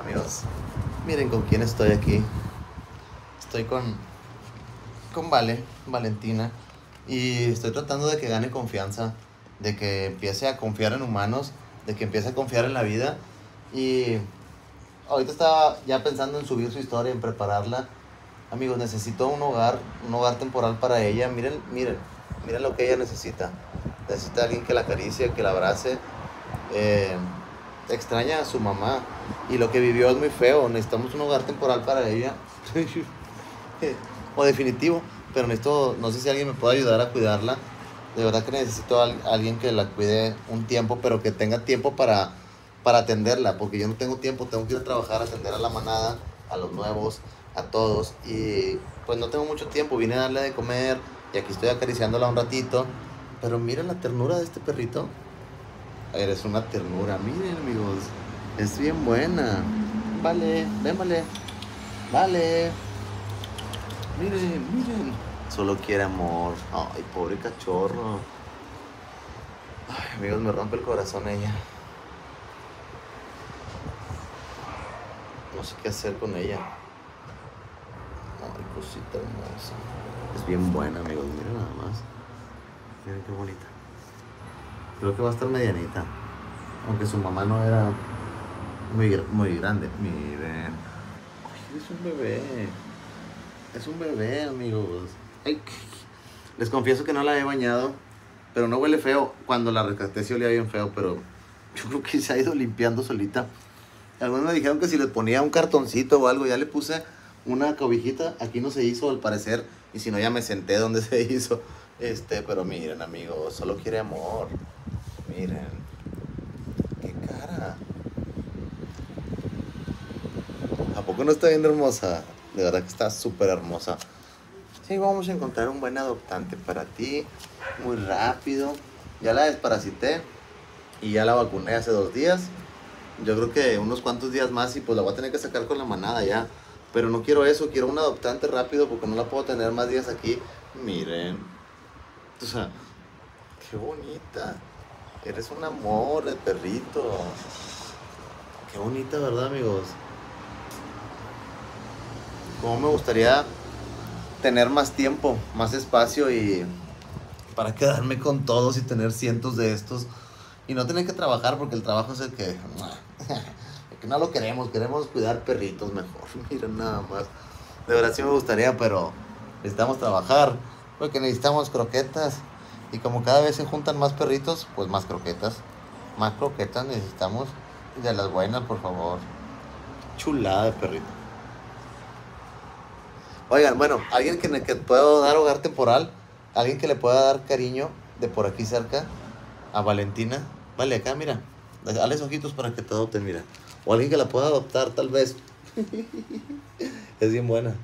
Amigos, miren con quién estoy aquí. Estoy con, con Vale, Valentina. Y estoy tratando de que gane confianza, de que empiece a confiar en humanos, de que empiece a confiar en la vida. Y ahorita estaba ya pensando en subir su historia, en prepararla. Amigos, necesito un hogar, un hogar temporal para ella. Miren, miren, miren lo que ella necesita. Necesita alguien que la acaricie, que la abrace. Eh, extraña a su mamá. Y lo que vivió es muy feo. Necesitamos un hogar temporal para ella. o definitivo. Pero necesito, no sé si alguien me puede ayudar a cuidarla. De verdad que necesito a alguien que la cuide un tiempo, pero que tenga tiempo para, para atenderla. Porque yo no tengo tiempo, tengo que ir a trabajar, atender a la manada, a los nuevos, a todos. Y pues no tengo mucho tiempo. Vine a darle de comer y aquí estoy acariciándola un ratito. Pero miren la ternura de este perrito. Eres una ternura, miren amigos. Es bien buena. Vale, vale. Vale. Miren, miren. Solo quiere amor. Ay, pobre cachorro. Ay, amigos, me rompe el corazón ella. No sé qué hacer con ella. Ay, cosita hermosa. Es bien buena, amigos. Miren nada más. Miren qué bonita. Creo que va a estar medianita. Aunque su mamá no era muy, muy grande. Miren. Ay, es un bebé. Es un bebé, amigos. Ay, les confieso que no la he bañado. Pero no huele feo. Cuando la rescaté sí olía bien feo. Pero yo creo que se ha ido limpiando solita. Algunos me dijeron que si le ponía un cartoncito o algo. Ya le puse una cobijita. Aquí no se hizo al parecer. Y si no ya me senté donde se hizo. Este, pero miren amigos. Solo quiere amor. Miren. Qué cara. ¿A poco no está bien hermosa? De verdad que está súper hermosa. Sí, vamos a encontrar un buen adoptante para ti. Muy rápido. Ya la desparasité. Y ya la vacuné hace dos días. Yo creo que unos cuantos días más y pues la voy a tener que sacar con la manada ya. Pero no quiero eso, quiero un adoptante rápido porque no la puedo tener más días aquí. Miren. O sea, qué bonita. Eres un amor de perrito. Qué bonita, ¿verdad, amigos? Cómo me gustaría tener más tiempo, más espacio y para quedarme con todos y tener cientos de estos y no tener que trabajar porque el trabajo es el que, que no lo queremos, queremos cuidar perritos mejor. Miren nada más. De verdad sí me gustaría, pero necesitamos trabajar porque necesitamos croquetas. Y como cada vez se juntan más perritos, pues más croquetas. Más croquetas necesitamos. De las buenas, por favor. Chulada de perrito. Oigan, bueno, alguien que, que pueda dar hogar temporal. Alguien que le pueda dar cariño de por aquí cerca. A Valentina. Vale, acá, mira. Dale ojitos para que te adopten, mira. O alguien que la pueda adoptar, tal vez. es bien buena.